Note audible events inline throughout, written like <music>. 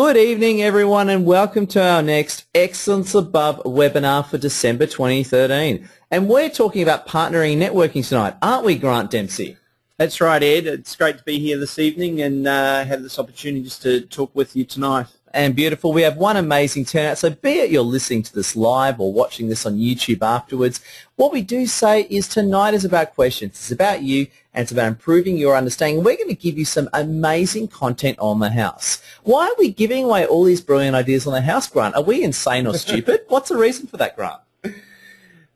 Good evening, everyone, and welcome to our next Excellence Above webinar for December 2013. And we're talking about partnering networking tonight, aren't we, Grant Dempsey? That's right, Ed. It's great to be here this evening and uh, have this opportunity just to talk with you tonight. And beautiful. We have one amazing turnout. So be it you're listening to this live or watching this on YouTube afterwards, what we do say is tonight is about questions. It's about you and it's about improving your understanding. We're going to give you some amazing content on the house. Why are we giving away all these brilliant ideas on the house, Grant? Are we insane or stupid? <laughs> What's the reason for that, Grant?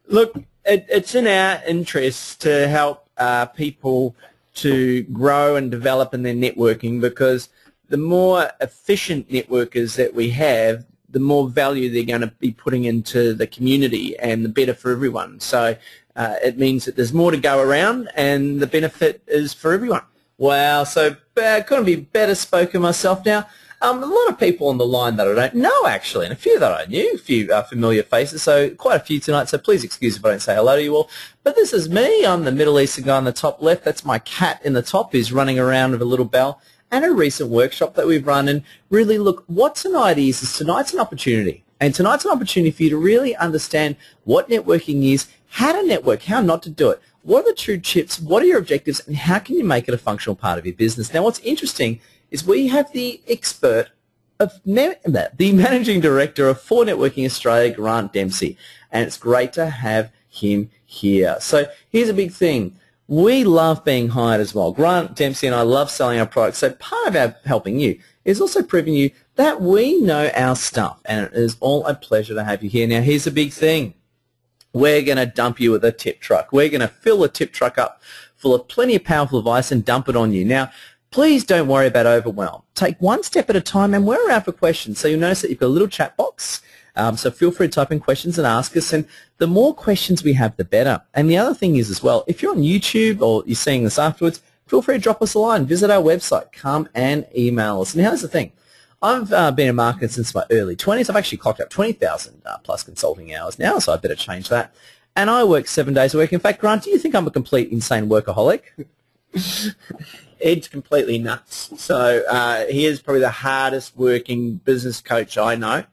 Look, it, it's in our interest to help uh, people to grow and develop in their networking because the more efficient networkers that we have, the more value they're going to be putting into the community and the better for everyone. So uh, it means that there's more to go around and the benefit is for everyone. Wow, so uh, couldn't be better spoken myself now. Um, a lot of people on the line that I don't know, actually, and a few that I knew, a few uh, familiar faces, so quite a few tonight, so please excuse if I don't say hello to you all. But this is me. I'm the Middle Eastern guy on the top left. That's my cat in the top who's running around with a little bell. And a recent workshop that we've run. And really, look, what tonight is, is tonight's an opportunity. And tonight's an opportunity for you to really understand what networking is, how to network, how not to do it. What are the true chips? What are your objectives? And how can you make it a functional part of your business? Now, what's interesting is we have the expert of the managing director of 4Networking Australia, Grant Dempsey, and it's great to have him here. So here's a big thing. We love being hired as well. Grant Dempsey and I love selling our products. So part of our helping you is also proving you that we know our stuff. And it is all a pleasure to have you here. Now, here's a big thing. We're going to dump you with a tip truck. We're going to fill a tip truck up full of plenty of powerful advice and dump it on you. Now, please don't worry about overwhelm. Take one step at a time and we're around for questions. So you'll notice that you've got a little chat box. Um, so feel free to type in questions and ask us. And the more questions we have, the better. And the other thing is as well, if you're on YouTube or you're seeing this afterwards, feel free to drop us a line. Visit our website. Come and email us. And here's the thing. I've uh, been a marketer since my early 20s. I've actually clocked up 20,000 uh, plus consulting hours now, so I better change that. And I work seven days a week. In fact, Grant, do you think I'm a complete insane workaholic? <laughs> Ed's completely nuts. So uh, he is probably the hardest working business coach I know.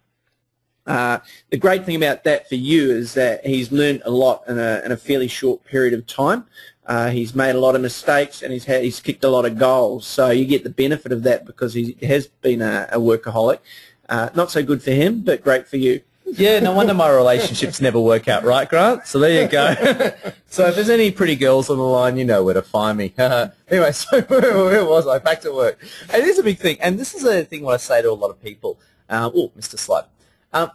Uh, the great thing about that for you is that he's learned a lot in a, in a fairly short period of time. Uh, he's made a lot of mistakes and he's had, he's kicked a lot of goals. So you get the benefit of that because he has been a, a workaholic. Uh, not so good for him, but great for you. Yeah, no wonder my relationships <laughs> never work out, right, Grant? So there you go. <laughs> so if there's any pretty girls on the line, you know where to find me. <laughs> anyway, so where, was I? Back to work. And it is a big thing, and this is a thing what I say to a lot of people. Uh, oh, Mr. Slut. Um,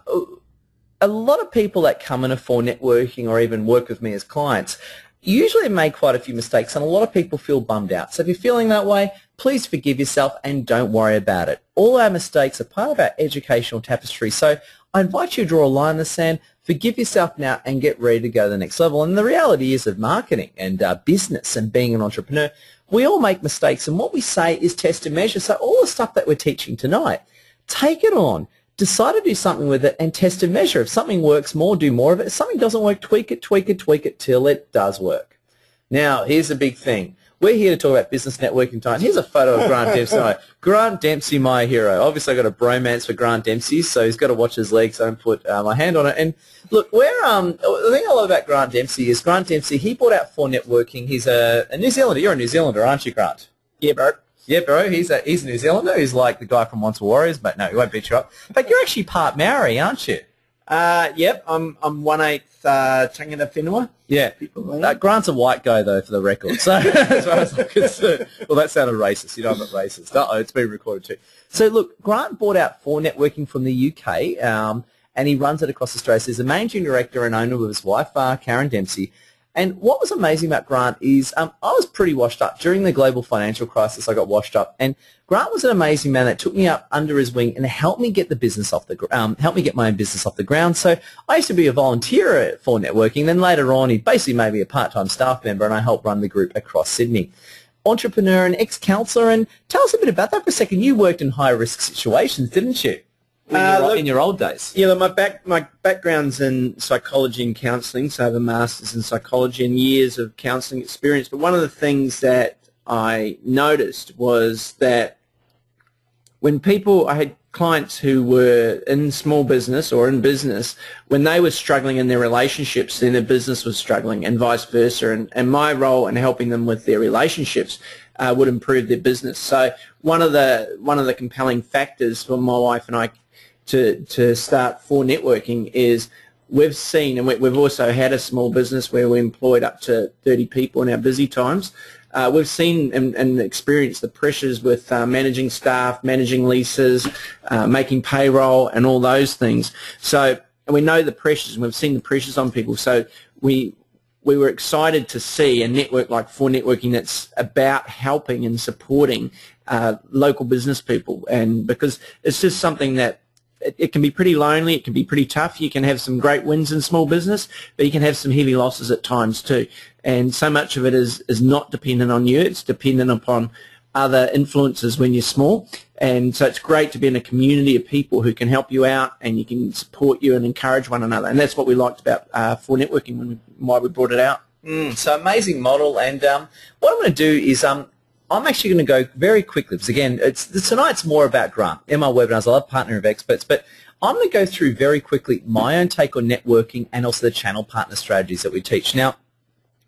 a lot of people that come in for networking or even work with me as clients usually make quite a few mistakes and a lot of people feel bummed out. So if you're feeling that way, please forgive yourself and don't worry about it. All our mistakes are part of our educational tapestry. So I invite you to draw a line in the sand, forgive yourself now and get ready to go to the next level. And the reality is of marketing and uh, business and being an entrepreneur, we all make mistakes and what we say is test and measure. So all the stuff that we're teaching tonight, take it on decide to do something with it and test and measure. If something works more, do more of it. If something doesn't work, tweak it, tweak it, tweak it till it does work. Now, here's the big thing. We're here to talk about business networking time. Here's a photo of Grant Dempsey. Grant Dempsey, my hero. Obviously, I've got a bromance for Grant Dempsey, so he's got to watch his legs. I don't put uh, my hand on it. And look, we're, um, the thing I love about Grant Dempsey is Grant Dempsey, he brought out 4Networking. He's a, a New Zealander. You're a New Zealander, aren't you, Grant? Yeah, bro. Yeah, bro, he's a he's a New Zealander. He's like the guy from Once Warriors, but no, he won't beat you up. But you're actually part Maori, aren't you? Uh, yep, I'm I'm one eighth uh, Tangata Whenua. Yeah, uh, Grant's a white guy though, for the record. So <laughs> as far as I'm concerned, well, that sounded racist. You know I'm not racist. Uh oh, it's been recorded too. So look, Grant bought out 4Networking from the UK, um, and he runs it across Australia. So he's the managing director and owner with his wife, uh, Karen Dempsey. And what was amazing about Grant is um, I was pretty washed up. During the global financial crisis, I got washed up. And Grant was an amazing man that took me up under his wing and helped me get the business off the um, helped me get my own business off the ground. So I used to be a volunteer 4Networking. Then later on, he basically made me a part-time staff member, and I helped run the group across Sydney. Entrepreneur and ex-counselor. And tell us a bit about that for a second. You worked in high-risk situations, didn't you? Uh, look, in your old days? Yeah, look, my back my background's in psychology and counselling, so I have a master's in psychology and years of counselling experience. But one of the things that I noticed was that when people, I had clients who were in small business or in business, when they were struggling in their relationships, then their business was struggling and vice versa. And, and my role in helping them with their relationships uh, would improve their business. So one of the one of the compelling factors for my wife and I to to start 4Networking is we've seen, and we've also had a small business where we employed up to 30 people in our busy times. Uh, we've seen and, and, experienced the pressures with uh, managing staff, managing leases, uh, making payroll, and all those things. So we know the pressures, and we've seen the pressures on people. So we we were excited to see a network like 4Networking that's about helping and supporting uh, local business people, and because it's just something that it, it, can be pretty lonely. It can be pretty tough. You can have some great wins in small business, but you can have some heavy losses at times too. And so much of it is, is not dependent on you. It's dependent upon other influences when you're small. And so it's great to be in a community of people who can help you out and you can support you and encourage one another. And that's what we liked about uh, 4Networking when we, why we brought it out. Mm, so amazing model. And um, what I'm going to do is um, I'm actually going to go very quickly because again, it's tonight's more about Grant. In my webinars, I love partner of experts, but I'm going to go through very quickly my own take on networking and also the channel partner strategies that we teach. Now,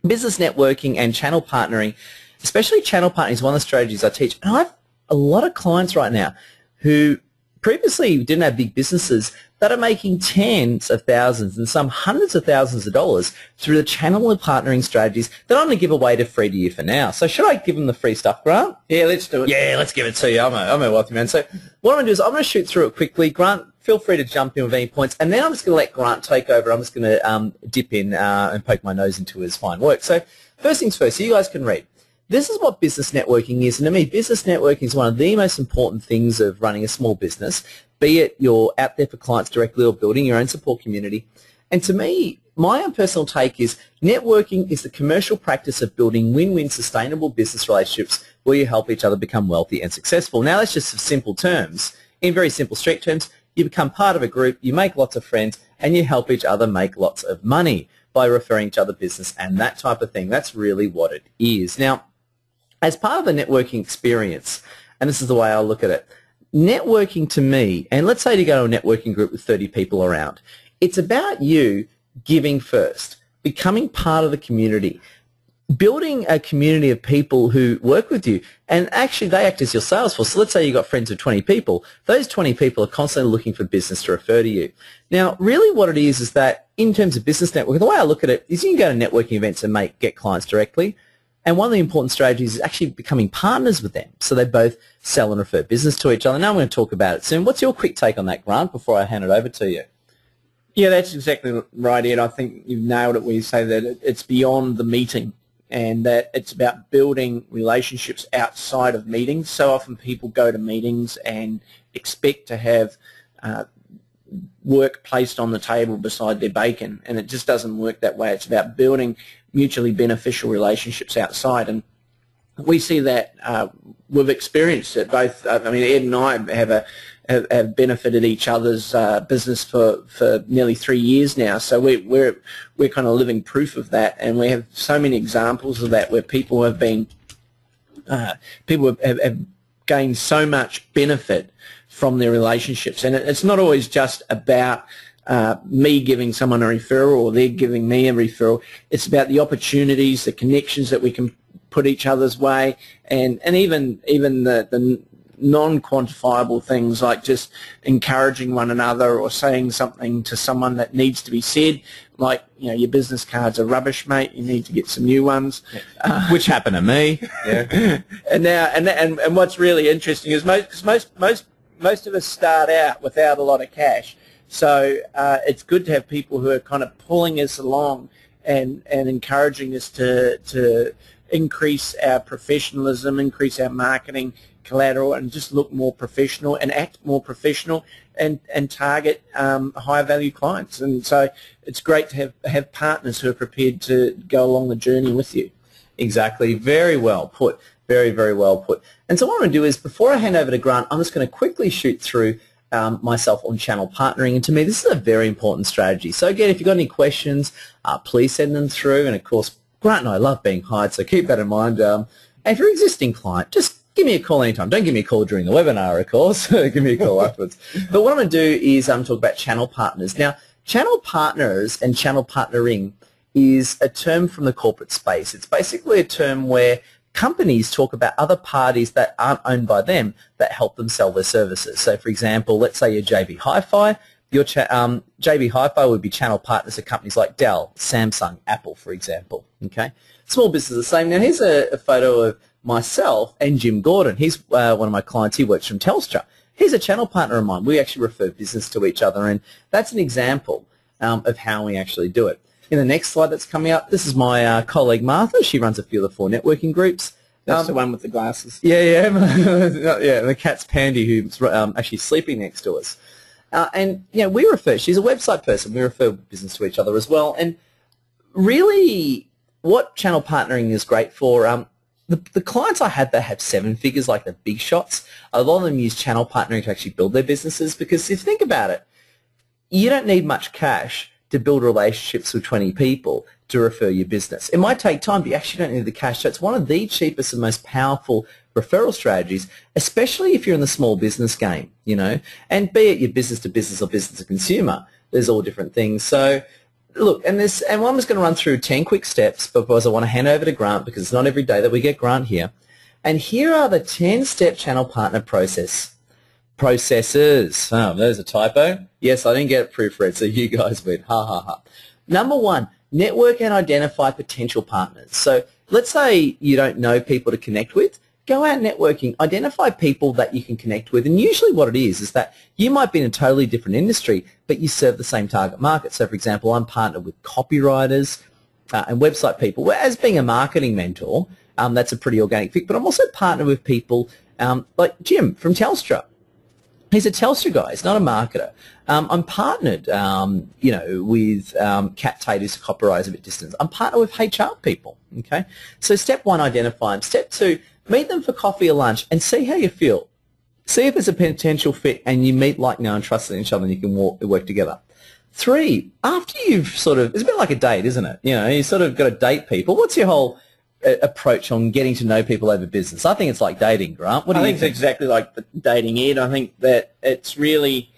business networking and channel partnering, especially channel partnering, is one of the strategies I teach. And I have a lot of clients right now who previously didn't have big businesses that are making tens of thousands and some hundreds of thousands of dollars through the channel and partnering strategies that I'm going to give away to free to you for now. So should I give them the free stuff, Grant? Yeah, let's do it. Yeah, let's give it to you. I'm a, I'm a wealthy man. So what I'm going to do is I'm going to shoot through it quickly. Grant, feel free to jump in with any points. And then I'm just going to let Grant take over. I'm just going to um, dip in uh, and poke my nose into his fine work. So first things first, so you guys can read. This is what business networking is, and to me, business networking is one of the most important things of running a small business, be it you're out there for clients directly or building your own support community. And to me, my own personal take is networking is the commercial practice of building win-win sustainable business relationships where you help each other become wealthy and successful. Now, that's just simple terms. In very simple street terms, you become part of a group, you make lots of friends, and you help each other make lots of money by referring each other business and that type of thing. That's really what it is. Now, as part of the networking experience, and this is the way I look at it, networking to me, and let's say you go to a networking group with 30 people around, it's about you giving first, becoming part of the community, building a community of people who work with you and actually they act as your sales force. So let's say you've got friends of 20 people. Those 20 people are constantly looking for business to refer to you. Now, really what it is is that in terms of business networking, the way I look at it is you can go to networking events and make get clients directly. And one of the important strategies is actually becoming partners with them so they both sell and refer business to each other. Now I'm going to talk about it soon. What's your quick take on that, Grant, before I hand it over to you? Yeah, that's exactly right, Ed. I think you've nailed it where you say that it's beyond the meeting and that it's about building relationships outside of meetings. So often people go to meetings and expect to have uh, work placed on the table beside their bacon, and it just doesn't work that way. It's about building mutually beneficial relationships outside, and we see that uh, we've experienced it. Both, uh, I mean, Ed and I have a have, have benefited each other's uh, business for, for nearly three years now. So we, we're we're kind of living proof of that, and we have so many examples of that where people have been uh, people have, have, gained so much benefit from their relationships. And it's not always just about uh, me giving someone a referral or they're giving me a referral. It's about the opportunities, the connections that we can put each other's way, and, and even even the, the non-quantifiable things like just encouraging one another or saying something to someone that needs to be said like you know your business cards are rubbish mate you need to get some new ones yeah. uh, which happened to me yeah. <laughs> and now and, and and what's really interesting is most cause most most most of us start out without a lot of cash. So uh, it's good to have people who are kind of pulling us along and, and encouraging us to, to increase our professionalism, increase our marketing collateral and just look more professional and act more professional and, and target um, higher value clients. And so it's great to have, have partners who are prepared to go along the journey with you. Exactly. Very well put. Very, very well put. And so what I'm going to do is, before I hand over to Grant, I'm just going to quickly shoot through um, myself on channel partnering. And to me, this is a very important strategy. So again, if you've got any questions, uh, please send them through. And of course, Grant and I love being hired, so keep that in mind. Um, and if you're an existing client, just give me a call anytime. Don't give me a call during the webinar, of course. <laughs> give me a call afterwards. <laughs> But what I'm going to do is um, talk about channel partners. Now, channel partners and channel partnering is a term from the corporate space. It's basically a term where companies talk about other parties that aren't owned by them that help them sell their services. So, for example, let's say you're JB Hi-Fi. Your cha- um, JB Hi-Fi would be channel partners of companies like Dell, Samsung, Apple, for example. Okay, small business the same. Now, here's a, a photo of myself and Jim Gordon. He's uh, one of my clients. He works from Telstra. He's a channel partner of mine. We actually refer business to each other, and that's an example um, of how we actually do it. In the next slide that's coming up, this is my uh, colleague Martha. She runs a few of the 4Networking groups. That's Um, the one with the glasses. yeah, yeah, <laughs> yeah. The cat's Pandy, who's um, actually sleeping next to us. Uh, and you know, we refer. She's a website person. We refer business to each other as well. And really, what channel partnering is great for. Um, the, the clients I had that have seven figures, like the big shots, a lot of them use channel partnering to actually build their businesses. Because if you think about it, you don't need much cash to build relationships with 20 people to refer your business. It might take time, but you actually don't need the cash. So it's one of the cheapest and most powerful referral strategies, especially if you're in the small business game, you know, and be it your business to business or business to consumer, there's all different things. So look, and this, and I'm just going to run through 10 quick steps because I want to hand over to Grant because it's not every day that we get Grant here. And here are the 10-step channel partner process processes. Oh, there's a typo. Yes, I didn't get it proofread, so you guys win. Ha ha ha. Number one, network and identify potential partners. So let's say you don't know people to connect with. Go out networking, identify people that you can connect with. And usually what it is is that you might be in a totally different industry, but you serve the same target market. So for example, I'm partnered with copywriters uh, and website people. As being a marketing mentor, um, that's a pretty organic fit. But I'm also partnered with people um, like Jim from Telstra. He's a Telstra guy. He's not a marketer. Um, I'm partnered, um, you know, with um, Kat Tate, who's a copywriter a bit distant. I'm partnered with HR people. Okay, so step one, identify them. Step two, meet them for coffee or lunch and see how you feel. See if there's a potential fit, and you meet like now and trust in each other, and you can walk, work together. Three, after you've sort of, it's a bit like a date, isn't it? You know, you sort of got to date people. What's your whole uh, approach on getting to know people over business? I think it's like dating, Grant. What do I you think think? it's exactly like the dating Ed. I think that it's really,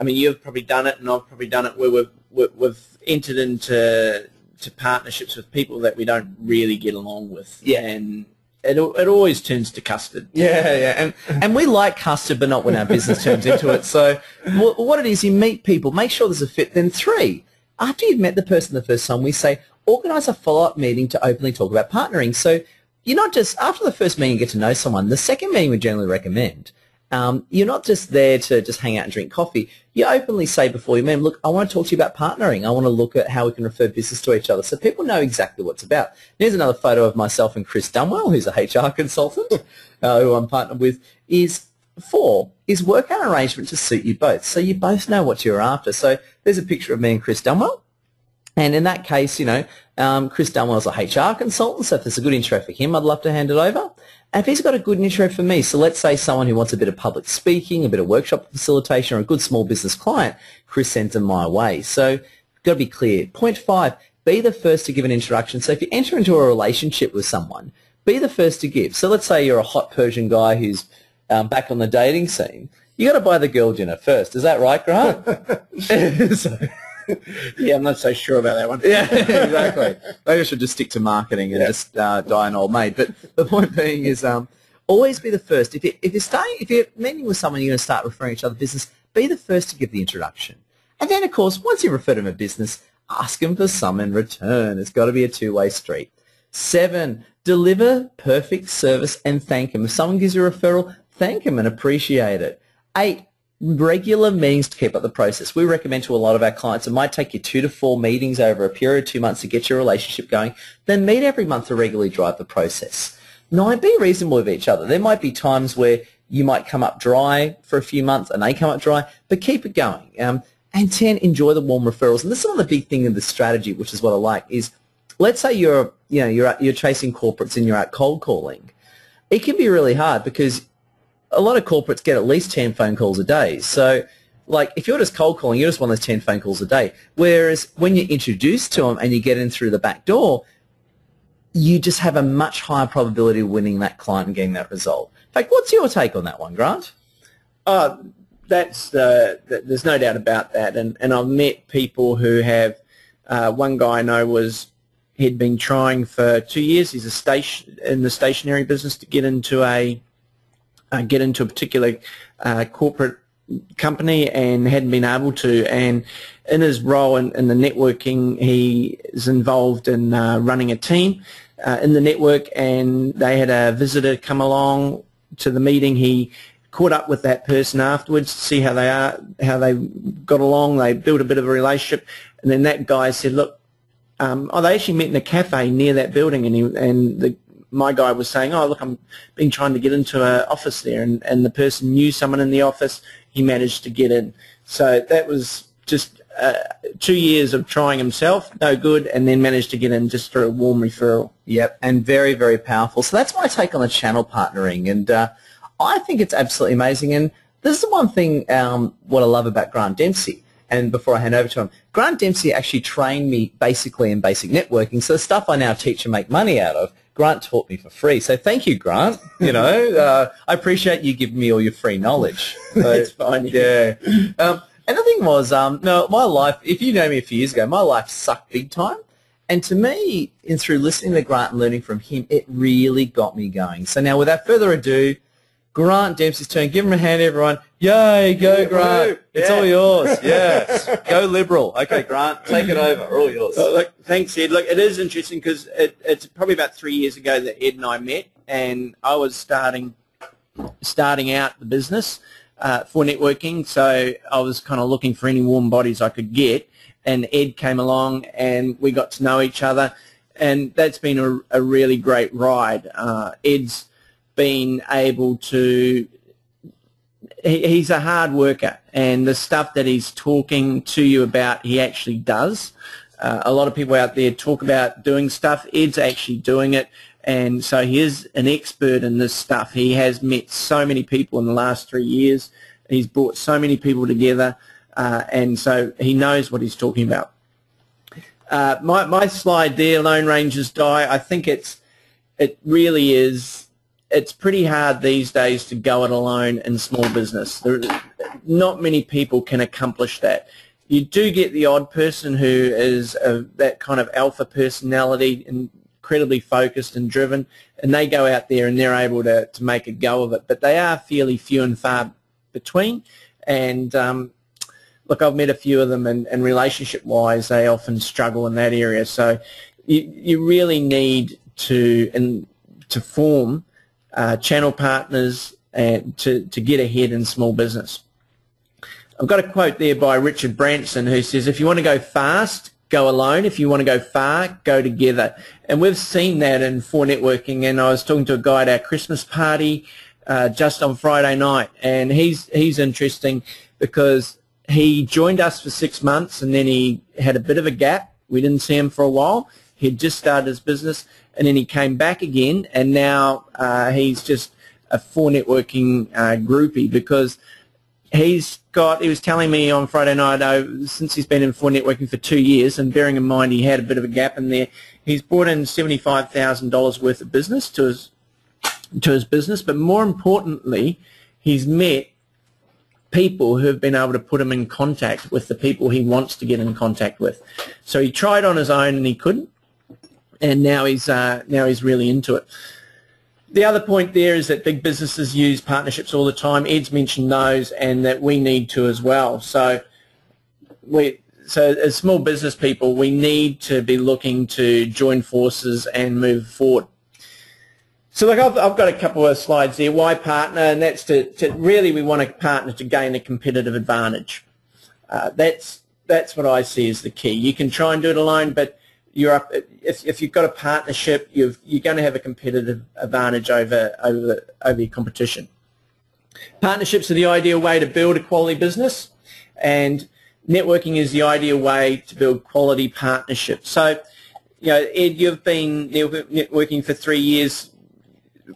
I mean, you've probably done it, and I've probably done it where we've we've, we've entered into to partnerships with people that we don't really get along with. Yeah. and it it always turns to custard. Yeah, yeah, and and we like custard, but not when our business turns into it. So, wh- what it is, you meet people, make sure there's a fit. Then three, after you've met the person the first time, we say organise a follow-up meeting to openly talk about partnering. So, you're not just after the first meeting, you get to know someone. The second meeting, we generally recommend. Um, you're not just there to just hang out and drink coffee. You openly say before you meet look, I want to talk to you about partnering. I want to look at how we can refer business to each other so people know exactly what it's about. Here's another photo of myself and Chris Dunwell, who's a HR <laughs> consultant uh, who I'm partnered with, is four, is work out an arrangement to suit you both. So you both know what you're after. So there's a picture of me and Chris Dunwell. And in that case, you know, um, Chris Dunwell's a HR consultant, so if there's a good intro for him, I'd love to hand it over. And if he's got a good intro for me, so let's say someone who wants a bit of public speaking, a bit of workshop facilitation, or a good small business client, Chris sends them my way. So got to be clear. Point five, be the first to give an introduction. So if you enter into a relationship with someone, be the first to give. So let's say you're a hot Persian guy who's um, back on the dating scene. You got to buy the girl dinner first. Is that right, Grant? <laughs> <laughs> so, <laughs> Yeah, I'm not so sure about that one. <laughs> yeah, exactly. Maybe I should just stick to marketing and Yeah. just uh, die an old maid. But the point being is, um, always be the first. If you if you're starting, if you're meeting with someone, you're going to start referring each other business. Be the first to give the introduction, and then of course, once you refer them a business, ask them for some in return. It's got to be a two-way street. Seven, deliver perfect service and thank them. If someone gives you a referral, thank them and appreciate it. Eight, regular meetings to keep up the process. We recommend to a lot of our clients, it might take you two to four meetings over a period of two months to get your relationship going. Then meet every month to regularly drive the process. Nine, be reasonable with each other. There might be times where you might come up dry for a few months and they come up dry, but keep it going. Um, and 10, enjoy the warm referrals. And this is another big thing in the strategy, which is what I like, is let's say you're, you know, you're, you're chasing corporates and you're out cold calling. It can be really hard because a lot of corporates get at least 10 phone calls a day. So, like, if you're just cold calling, you're just one of those 10 phone calls a day. Whereas when you're introduced to them and you get in through the back door, you just have a much higher probability of winning that client and getting that result. In fact, what's your take on that one, Grant? Uh, that's th- there's no doubt about that, and and I've met people who have. Uh, one guy I know was he'd been trying for two years. He's a station in the stationery business to get into a uh, get into a particular uh, corporate company and hadn't been able to. And in his role in, in the networking, he is involved in uh, running a team uh, in the network. And they had a visitor come along to the meeting. He caught up with that person afterwards to see how they are, how they got along. They built a bit of a relationship, and then that guy said, "Look, um, oh, they actually met in a cafe near that building, and he, and the my guy was saying, oh, look, I'm been trying to get into an office there, and, and the person knew someone in the office. He managed to get in. So that was just uh, two years of trying himself, no good, and then managed to get in just through a warm referral. Yep, and very, very powerful. So that's my take on the channel partnering, and uh, I think it's absolutely amazing. And this is the one thing um, what I love about Grant Dempsey. And before I hand over to him, Grant Dempsey actually trained me basically in basic networking. So the stuff I now teach and make money out of, Grant taught me for free. So thank you, Grant. You know, uh, I appreciate you giving me all your free knowledge. <laughs> So, It's fine. yeah. Um, and the thing was, um, no, my life, if you know me a few years ago, my life sucked big time. And to me, in through listening to Grant and learning from him, it really got me going. So now, without further ado, Grant Dempsey's turn. Give him a hand, everyone. Yay, go Grant. It's all yours. <laughs> Yes. go Liberal. Okay, Grant, take it over. All yours. Oh, look, thanks, Ed. Look, it is interesting because it, it's probably about three years ago that Ed and I met, and I was starting starting out the business uh, 4Networking, so I was kind of looking for any warm bodies I could get, and Ed came along, and we got to know each other, and that's been a, a really great ride. Uh, Ed's been able to he, he's a hard worker, and the stuff that he's talking to you about, he actually does. Uh, a lot of people out there talk about doing stuff. Ed's actually doing it, and so he is an expert in this stuff. He has met so many people in the last three years. He's brought so many people together, uh, and so he knows what he's talking about. Uh, my, my slide there, Lone Rangers Die, I think it's it really is it's pretty hard these days to go it alone in small business. There, not many people can accomplish that. You do get the odd person who is a, that kind of alpha personality, incredibly focused and driven, and they go out there and they're able to, to make a go of it. But they are fairly few and far between. And um, look, I've met a few of them, and, and relationship-wise, they often struggle in that area. So you, you really need to and to form uh, channel partners and to, to get ahead in small business. I've got a quote there by Richard Branson who says, if you want to go fast, go alone. If you want to go far, go together. And we've seen that in 4Networking. And I was talking to a guy at our Christmas party uh, just on Friday night. And he's, he's interesting because he joined us for six months and then he had a bit of a gap. We didn't see him for a while. He'd just started his business and then he came back again and now uh, he's just a 4Networking uh, groupie because he's got, he was telling me on Friday night, oh, since he's been in 4Networking for two years and bearing in mind he had a bit of a gap in there, he's brought in $75,000 worth of business to his, to his business, but more importantly, he's met people who have been able to put him in contact with the people he wants to get in contact with. So he tried on his own and he couldn't and now he's uh, now he's really into it. The other point there is that big businesses use partnerships all the time. Ed's mentioned those, and that we need to as well. So we so as small business people, we need to be looking to join forces and move forward. So like I've, I've got a couple of slides there. Why partner? And that's to, to really we want to partner to gain a competitive advantage. Uh, that's that's what I see as the key. You can try and do it alone, but you're up, if, if you've got a partnership, you've, you're going to have a competitive advantage over, over, over your competition. Partnerships are the ideal way to build a quality business and networking is the ideal way to build quality partnerships. So, you know, Ed, you've been networking for three years.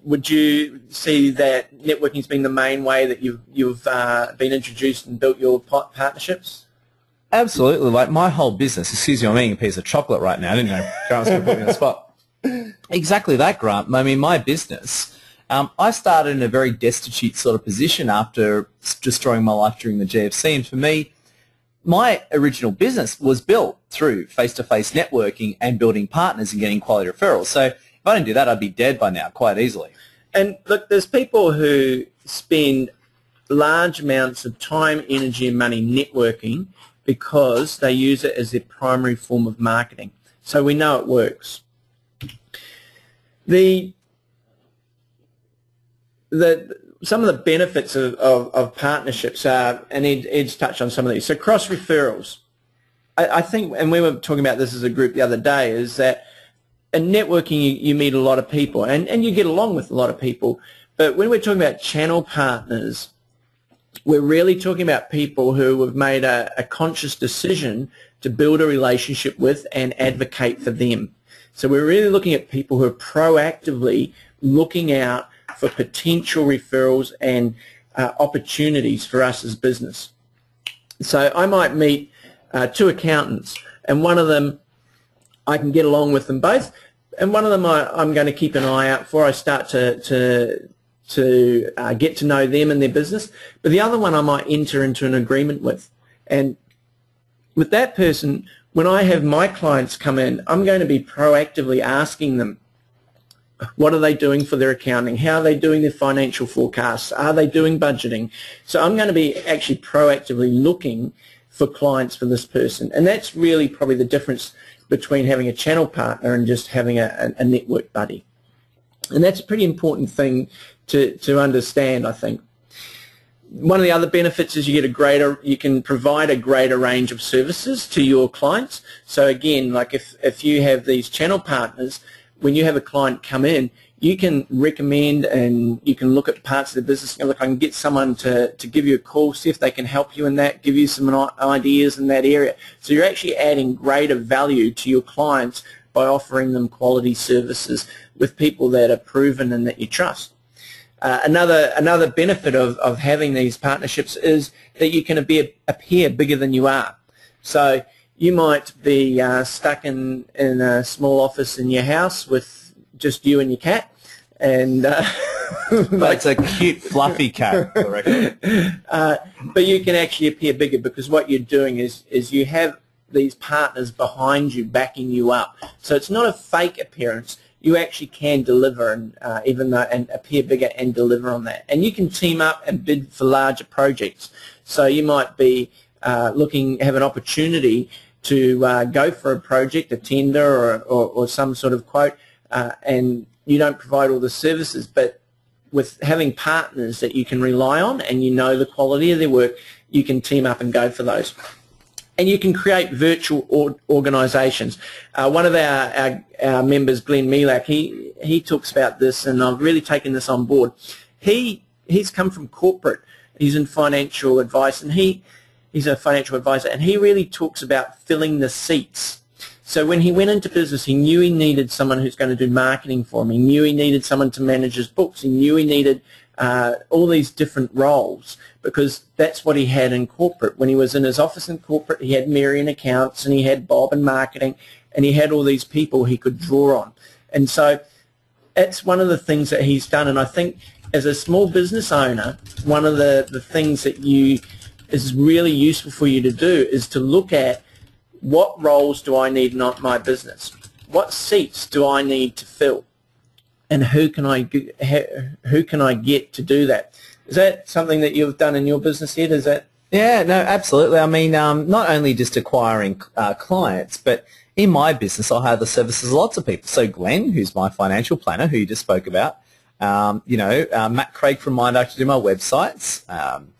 Would you see that networking's been the main way that you've, you've uh, been introduced and built your partnerships? Absolutely. Like my whole business, excuse me, I'm eating a piece of chocolate right now. I didn't know Grant was going to put me on the spot. <laughs> Exactly that, Grant. I mean, my business Um, I started in a very destitute sort of position after destroying my life during the GFC, and for me, my original business was built through face-to-face networking and building partners and getting quality referrals. So if I didn't do that, I'd be dead by now quite easily. And look, there's people who spend large amounts of time, energy and money networking because they use it as their primary form of marketing. So we know it works. The, the, some of the benefits of, of, of partnerships are, and Ed, Ed's touched on some of these. So cross referrals. I, I, think, and we were talking about this as a group the other day, is that in networking you, you meet a lot of people and, and you get along with a lot of people. But when we're talking about channel partners, we're really talking about people who have made a, a conscious decision to build a relationship with and advocate for them. So we're really looking at people who are proactively looking out for potential referrals and uh, opportunities for us as business. So I might meet uh, two accountants and one of them I can get along with them both and one of them I, am going to keep an eye out for. I start to, to to uh, get to know them and their business. But the other one I might enter into an agreement with. And with that person, when I have my clients come in, I'm going to be proactively asking them, what are they doing for their accounting? How are they doing their financial forecasts? Are they doing budgeting? So I'm going to be actually proactively looking for clients for this person. And that's really probably the difference between having a channel partner and just having a, a network buddy. And that's a pretty important thing to, to understand, I think. One of the other benefits is you get a greater, you can provide a greater range of services to your clients. So again, like if, if you have these channel partners, when you have a client come in, you can recommend and you can look at parts of the business and look, I can get someone to, to give you a call, see if they can help you in that, give you some ideas in that area. So you're actually adding greater value to your clients by offering them quality services with people that are proven and that you trust. Uh, another another benefit of, of having these partnerships is that you can appear, appear bigger than you are. So you might be uh, stuck in, in a small office in your house with just you and your cat, and uh, <laughs> but it's a cute, fluffy cat. <laughs> uh, but you can actually appear bigger because what you're doing is is you have these partners behind you, backing you up. So it's not a fake appearance you actually can deliver and uh, even though and appear bigger and deliver on that. And you can team up and bid for larger projects. So you might be uh, looking have an opportunity to uh, go for a project, a tender or, or, or some sort of quote, uh, and you don't provide all the services, but with having partners that you can rely on and you know the quality of their work, you can team up and go for those and you can create virtual or organisations. Uh, one of our, our, our, members, Glenn Milak, he, he talks about this, and I've really taken this on board. He, he's come from corporate. He's in financial advice, and he, he's a financial advisor, and he really talks about filling the seats. So when he went into business, he knew he needed someone who's going to do marketing for him. He knew he needed someone to manage his books. He knew he needed uh, all these different roles because that's what he had in corporate. When he was in his office in corporate, he had Marion accounts and he had Bob in marketing and he had all these people he could draw on. And so that's one of the things that he's done. And I think as a small business owner, one of the, the things that you is really useful for you to do is to look at what roles do I need in my business? What seats do I need to fill? And who can I who can I get to do that? Is that something that you've done in your business yet? Is that yeah, no, absolutely. I mean, um, not only just acquiring uh, clients, but in my business, I hire the services of lots of people. So Glenn, who's my financial planner, who you just spoke about, um, you know, uh, Matt Craig from Mind to do my websites. Um,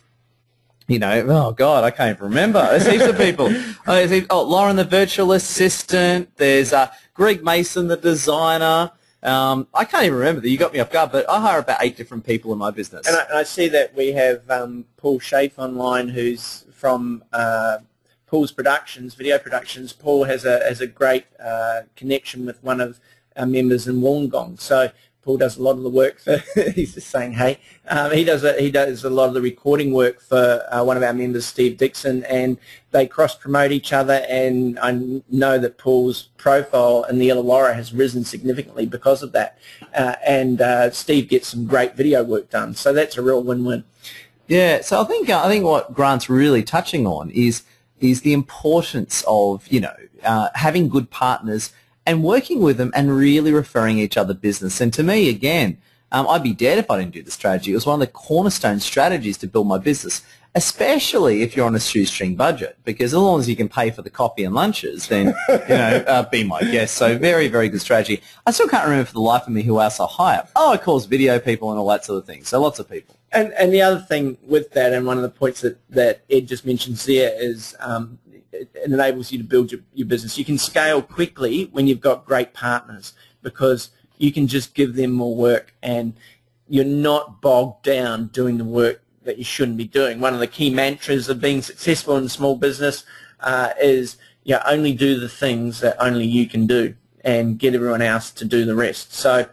you know, oh God, I can't even remember. There's heaps of people. Oh, oh, Lauren, the virtual assistant. There's uh, Greg Mason, the designer. Um, I can't even remember that. You got me off guard, but I hire about eight different people in my business. And I, and I see that we have um, Paul Schaaf online, who's from uh, Paul's Productions, Video Productions. Paul has a has a great uh, connection with one of our members in Wollongong. So Paul does a lot of the work for. <laughs> he's just saying, hey, um, he does a, he does a lot of the recording work for uh, one of our members, Steve Dixon, and they cross promote each other. And I know that Paul's profile in the Illawarra has risen significantly because of that. Uh, and uh, Steve gets some great video work done, so that's a real win-win. Yeah, so I think I think what Grant's really touching on is is the importance of you know uh, having good partners and working with them and really referring each other business. And to me, again, um, I'd be dead if I didn't do the strategy. It was one of the cornerstone strategies to build my business, especially if you're on a shoestring budget, because as long as you can pay for the coffee and lunches, then, you know, <laughs> uh, be my guest. So very, very good strategy. I still can't remember for the life of me who else I hire. Oh, of course, video people and all that sort of thing. So lots of people. And, and the other thing with that, and one of the points that, that Ed just mentions there is um, it enables you to build your, your business. You can scale quickly when you've got great partners because you can just give them more work and you're not bogged down doing the work that you shouldn't be doing. One of the key mantras of being successful in small business uh, is you know, only do the things that only you can do and get everyone else to do the rest. So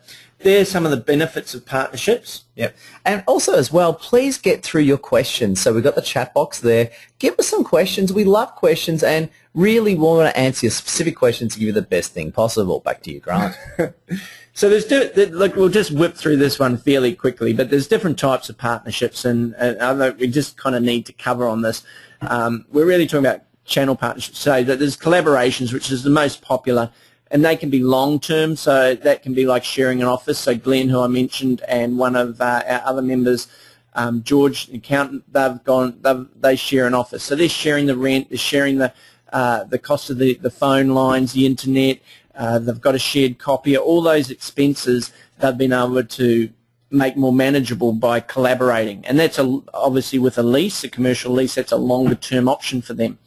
there's some of the benefits of partnerships. Yep. And also as well, please get through your questions. So we've got the chat box there. Give us some questions. We love questions and really want to answer your specific questions to give you the best thing possible. Back to you, Grant. <laughs> so there's, look, we'll just whip through this one fairly quickly, but there's different types of partnerships and, and I know we just kind of need to cover on this. Um, we're really talking about channel partnerships. So there's collaborations, which is the most popular and they can be long term. So that can be like sharing an office. So Glenn, who I mentioned, and one of uh, our other members, um, George, accountant, they've gone, they've, they share an office. So they're sharing the rent, they're sharing the uh, the cost of the, the phone lines, the internet. Uh, they've got a shared copier. All those expenses they've been able to make more manageable by collaborating. And that's a, obviously with a lease, a commercial lease, that's a longer term option for them.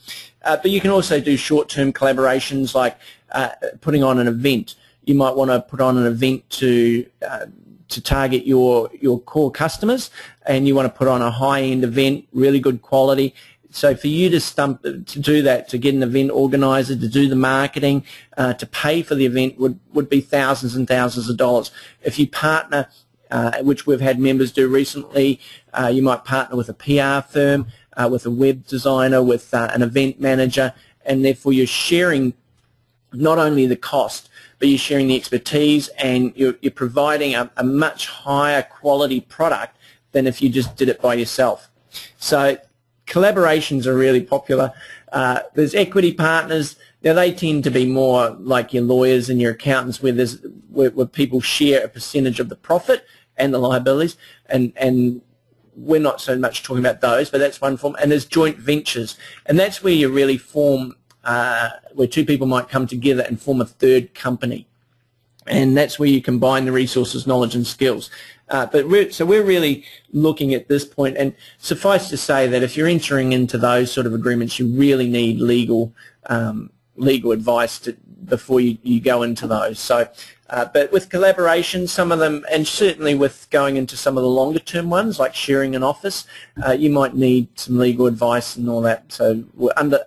Uh, but you can also do short-term collaborations like uh, putting on an event. You might want to put on an event to uh, to target your your core customers, and you want to put on a high-end event, really good quality. So for you to stump to do that, to get an event organizer, to do the marketing, uh, to pay for the event would would be thousands and thousands of dollars. If you partner uh, which we've had members do recently. Uh, you might partner with a PR firm uh, with a web designer, with uh, an event manager, and therefore you're sharing not only the cost, but you're sharing the expertise and you're, you're providing a, a, much higher quality product than if you just did it by yourself. So collaborations are really popular. Uh, there's equity partners. Now they tend to be more like your lawyers and your accountants, where there's where, where people share a percentage of the profit and the liabilities, and and we're not so much talking about those, but that's one form. And there's joint ventures, and that's where you really form, uh, where two people might come together and form a third company. And that's where you combine the resources, knowledge, and skills. Uh, but we're, so we're really looking at this point, and suffice to say that if you're entering into those sort of agreements, you really need legal um, legal advice to, before you, you go into those. So uh, but with collaboration, some of them, and certainly with going into some of the longer term ones, like sharing an office, uh, you might need some legal advice and all that. So we're under,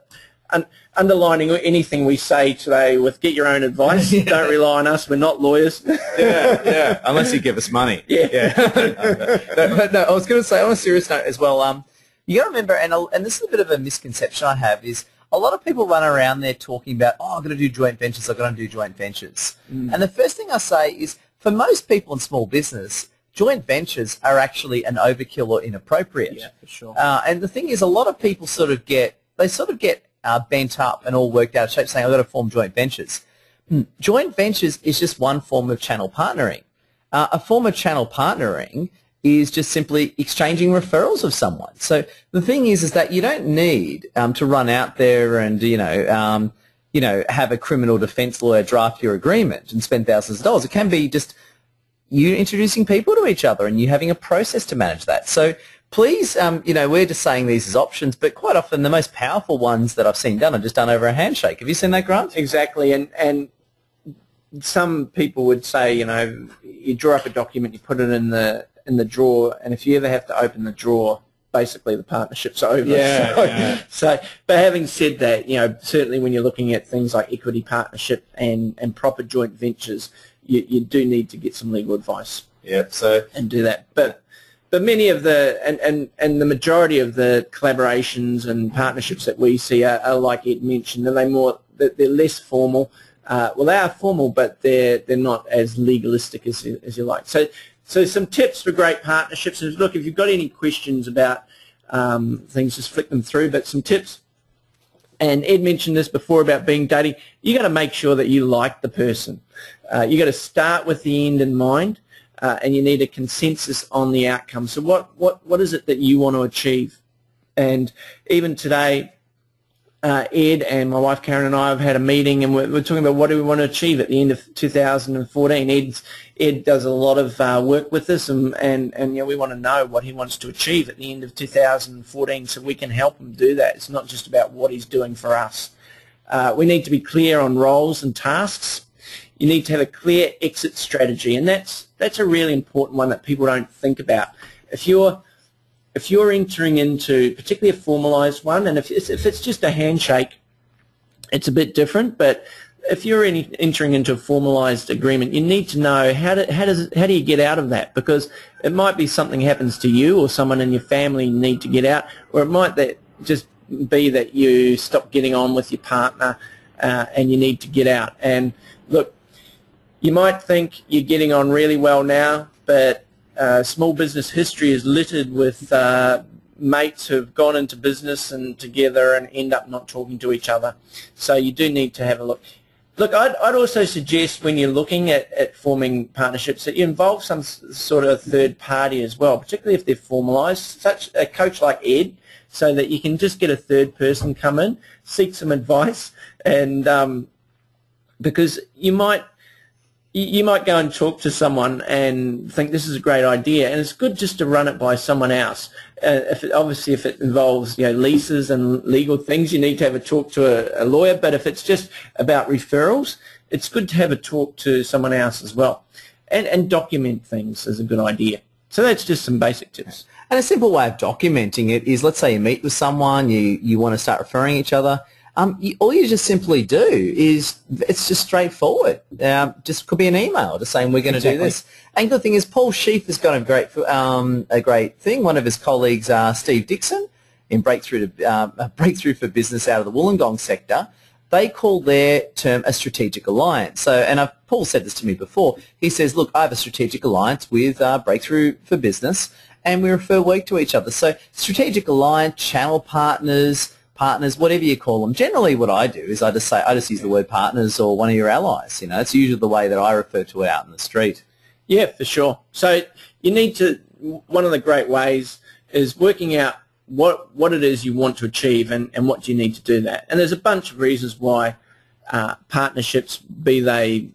un, underlining anything we say today with get your own advice. yeah. <laughs> Don't rely on us. We're not lawyers. yeah, yeah. Unless you give us money. <laughs> Yeah. yeah. <laughs> no, but no, I was going to say on a serious note as well. Um, you got to remember, and and this is a bit of a misconception I have is a lot of people run around there talking about, oh, I'm going to do joint ventures, I'm going to do joint ventures. Mm. And the first thing I say is, for most people in small business, joint ventures are actually an overkill or inappropriate. Yeah, for sure. Uh, and the thing is, a lot of people sort of get, they sort of get uh, bent up and all worked out of shape saying, I've got to form joint ventures. Hmm. Joint ventures is just one form of channel partnering. Uh, a form of channel partnering is just simply exchanging referrals of someone. So the thing is, is that you don't need um, to run out there and you know, um, you know, have a criminal defense lawyer draft your agreement and spend thousands of dollars. It can be just you introducing people to each other and you having a process to manage that. So please, um, you know, we're just saying these as options, but quite often the most powerful ones that I've seen done are just done over a handshake. Have you seen that, Grant? Exactly, and and some people would say, you know, you draw up a document, you put it in the in the drawer, and if you ever have to open the drawer, basically the partnership's over. Yeah, <laughs> so, yeah. so, but having said that, you know, certainly when you're looking at things like equity partnership and, and proper joint ventures, you, you do need to get some legal advice Yeah. So and do that. But but many of the and, and, and the majority of the collaborations and partnerships that we see are, are like Ed mentioned, and they more they're they're less formal. Uh, well, they are formal, but they're they're not as legalistic as you- as you like. So so some tips for great partnerships is look if you've got any questions about um, things, just flick them through. But some tips and Ed mentioned this before about being dating, You've got to make sure that you like the person. Uh, you got to start with the end in mind, uh, and you need a consensus on the outcome. So what, what, what is it that you want to achieve? And even today, uh, Ed and my wife Karen and I have had a meeting and we're, we're talking about what do we want to achieve at the end of 2014. Ed, Ed does a lot of uh, work with us and, and, and you know, we want to know what he wants to achieve at the end of 2014 so we can help him do that. It's not just about what he's doing for us. Uh, we need to be clear on roles and tasks. You need to have a clear exit strategy and that's, that's a really important one that people don't think about. If you're if you're entering into particularly a formalized one, and if it's, if it's just a handshake, it's a bit different. But if you're in, entering into a formalized agreement, you need to know how do, how does how do you get out of that? Because it might be something happens to you or someone in your family need to get out, or it might that just be that you stop getting on with your partner uh, and you need to get out. And look, you might think you're getting on really well now, but uh, small business history is littered with uh, mates who've gone into business and together and end up not talking to each other. So you do need to have a look. Look, I'd, I'd also suggest when you're looking at, at forming partnerships that you involve some sort of third party as well, particularly if they're formalised, such a coach like Ed, so that you can just get a third person come in, seek some advice, and um, because you might you might go and talk to someone and think this is a great idea, and it's good just to run it by someone else. Uh, if it, obviously, if it involves you know leases and legal things, you need to have a talk to a, a lawyer. But if it's just about referrals, it's good to have a talk to someone else as well, and and document things is a good idea. So that's just some basic tips. And a simple way of documenting it is, let's say you meet with someone, you, you want to start referring each other. Um, you, all you just simply do is, it's just straightforward. Um, just could be an email just saying we're going to do this. And the thing is, Paul Sheaf has got a great, um, a great thing. One of his colleagues, uh, Steve Dixon, in Breakthrough, to, um, <laughs> Breakthrough for Business out of the Wollongong sector, they call their term a strategic alliance. So, and I've, Paul said this to me before. He says, look, I have a strategic alliance with uh, Breakthrough for Business, and we refer work to each other. So, strategic alliance, channel partners, partners, whatever you call them. Generally, what I do is I just say, I just use the word partners or one of your allies. You know, it's usually the way that I refer to it out in the street. Yeah, for sure. So you need to, one of the great ways is working out what, what it is you want to achieve and, and what you need to do that. And there's a bunch of reasons why uh, partnerships, be they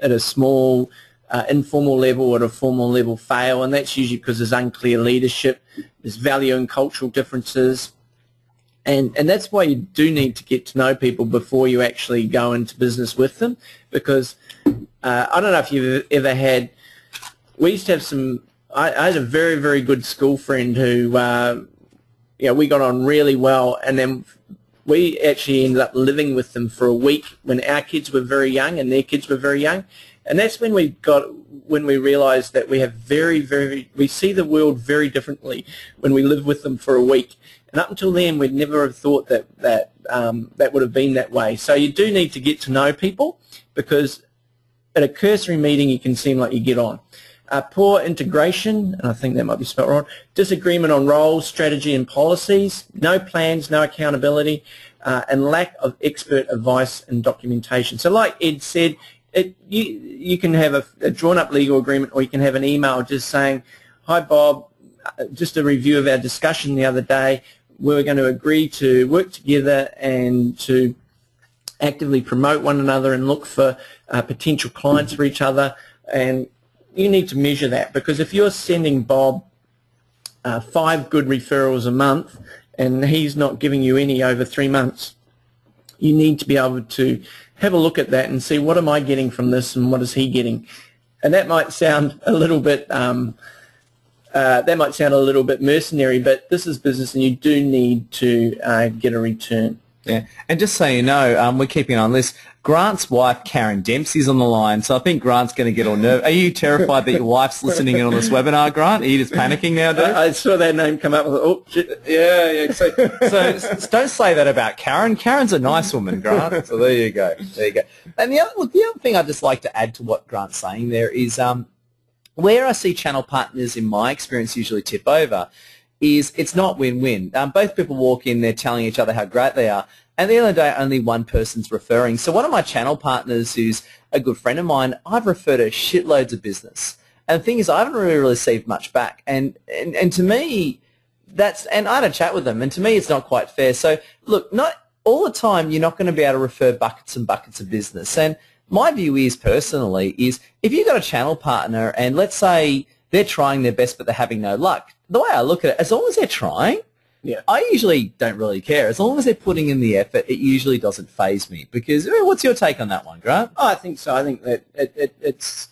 at a small, uh, informal level or at a formal level fail, and that's usually because there's unclear leadership, there's value and cultural differences, and and that's why you do need to get to know people before you actually go into business with them, because uh, I don't know if you've ever had. We used to have some. I, I had a very very good school friend who, uh, you know, we got on really well, and then we actually ended up living with them for a week when our kids were very young and their kids were very young, and that's when we got when we realised that we have very very we see the world very differently when we live with them for a week. And up until then, we'd never have thought that that um, that would have been that way. So you do need to get to know people because at a cursory meeting, you can seem like you get on. Uh, poor integration, and I think that might be spelled wrong, disagreement on roles, strategy and policies, no plans, no accountability, uh, and lack of expert advice and documentation. So like Ed said, it, you, you can have a, a drawn-up legal agreement or you can have an email just saying, hi Bob, uh, just a review of our discussion the other day. We're going to agree to work together and to actively promote one another and look for uh, potential clients for each other. And you need to measure that because if you're sending Bob uh, five good referrals a month and he's not giving you any over three months, you need to be able to have a look at that and see what am I getting from this and what is he getting. And that might sound a little bit um, uh, that might sound a little bit mercenary, but this is business, and you do need to uh, get a return. Yeah, and just so you know, um, we're keeping on this. Grant's wife, Karen Dempsey's on the line, so I think Grant's going to get all nervous. Are you terrified that your wife's listening in on this webinar, Grant? Are you just panicking now, dude? I, I saw that name come up. Thought, oh, shit. Yeah, yeah. So, so don't say that about Karen. Karen's a nice woman, Grant. So there you go. There you go. And the other, look, the other thing I'd just like to add to what Grant's saying there is um, where I see channel partners in my experience usually tip over is it's not win-win. Um, both people walk in, they're telling each other how great they are. And the end of the day, only one person's referring. So one of my channel partners who's a good friend of mine, I've referred her shitloads of business. And the thing is, I haven't really received much back. And, and, and to me, that's, and I had a chat with them, and to me, it's not quite fair. So look, not all the time, you're not going to be able to refer buckets and buckets of business. And my view is personally is if you've got a channel partner and let's say they're trying their best but they're having no luck, the way I look at it, as long as they're trying, Yeah. I usually don't really care. As long as they're putting in the effort, it usually doesn't faze me. Because what's your take on that one, Grant? Oh, I think so. I think that it, it, it's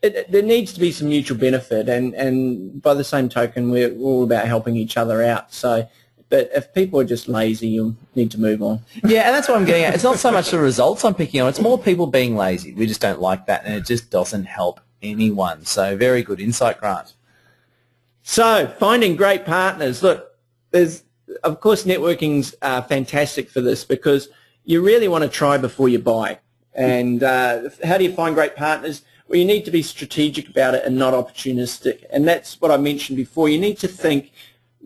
it, it- there needs to be some mutual benefit, and, and by the same token, we're all about helping each other out. So, but if people are just lazy, you need to move on. Yeah, and that's what I'm getting at. It's not so much the results I'm picking on. It's more people being lazy. We just don't like that, and it just doesn't help anyone. So very good insight, Grant. So, finding great partners. Look, there's of course networking's uh, fantastic for this because you really want to try before you buy. And uh, how do you find great partners? Well, you need to be strategic about it and not opportunistic. And that's what I mentioned before. You need to think,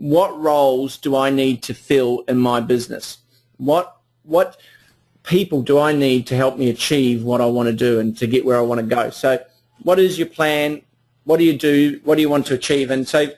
what roles do I need to fill in my business? What what people do I need to help me achieve what I want to do and to get where I want to go? So, what is your plan? What do you do? What do you want to achieve? And so,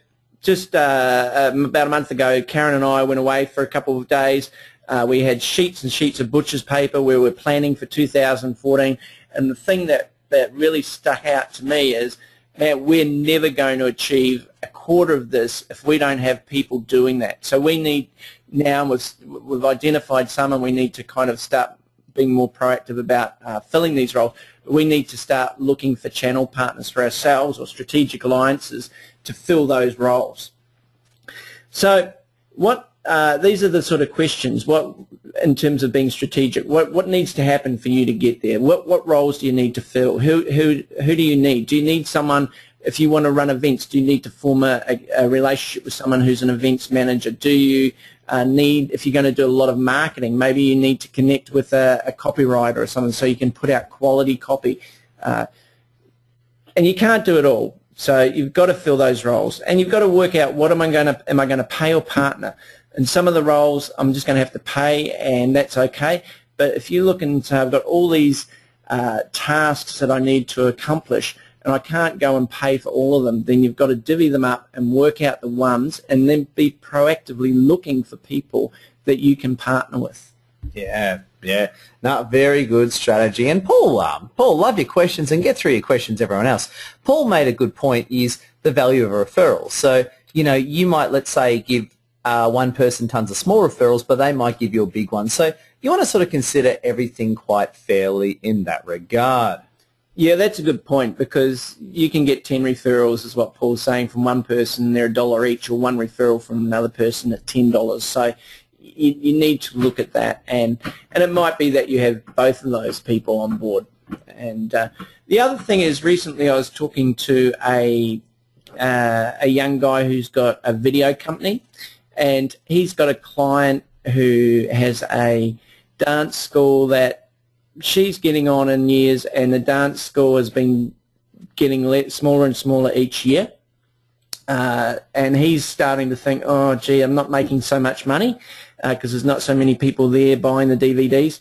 just uh, um, about a month ago, Karen and I went away for a couple of days. Uh, we had sheets and sheets of butcher's paper where we're planning for 2014. And the thing that, that really stuck out to me is, man, we're never going to achieve a quarter of this if we don't have people doing that. So we need now, we've, we've identified some and we need to kind of start being more proactive about uh, filling these roles. We need to start looking for channel partners for ourselves or strategic alliances to fill those roles. So what uh, these are the sort of questions. What in terms of being strategic? What what needs to happen for you to get there? What what roles do you need to fill? Who who who do you need? Do you need someone? If you want to run events, do you need to form a, a, a relationship with someone who's an events manager? Do you uh, need, if you're going to do a lot of marketing, maybe you need to connect with a, a copywriter or something so you can put out quality copy. Uh, and you can't do it all. So you've got to fill those roles, and you've got to work out what am I going to am I going to pay or partner. And some of the roles I'm just going to have to pay, and that's okay. But if you look and say I've got all these uh, tasks that I need to accomplish, and I can't go and pay for all of them, then you've got to divvy them up and work out the ones, and then be proactively looking for people that you can partner with. Yeah, yeah. No, very good strategy. And Paul, um, Paul, love your questions and get through your questions, everyone else. Paul made a good point is the value of a referral. So, you know, you might, let's say, give uh, one person tons of small referrals, but they might give you a big one. So you want to sort of consider everything quite fairly in that regard. Yeah, that's a good point because you can get 10 referrals, is what Paul's saying, from one person, they're a dollar each, or one referral from another person at $10. So you, you need to look at that, and, and it might be that you have both of those people on board. And uh, the other thing is recently I was talking to a, uh, a young guy who's got a video company, and he's got a client who has a dance school that she's getting on in years, and the dance school has been getting le- smaller and smaller each year. Uh, and he's starting to think, oh, gee, I'm not making so much money because there's not so many people there buying the DVDs.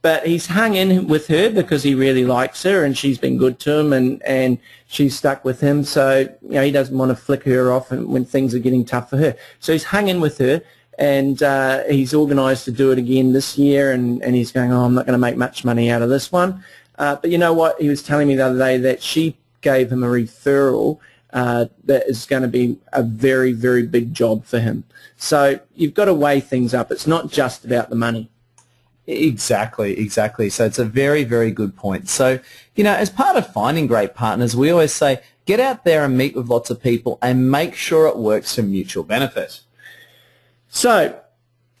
But he's hung in with her because he really likes her, and she's been good to him, and, and she's stuck with him. So you know he doesn't want to flick her off when things are getting tough for her. So he's hung in with her, and uh, he's organised to do it again this year, and, and he's going, oh, I'm not going to make much money out of this one. Uh, but you know what? He was telling me the other day that she gave him a referral uh, that is going to be a very, very big job for him. So you've got to weigh things up. It's not just about the money. Exactly, exactly. So it's a very, very good point. So, you know, as part of finding great partners, we always say get out there and meet with lots of people and make sure it works for mutual benefit. So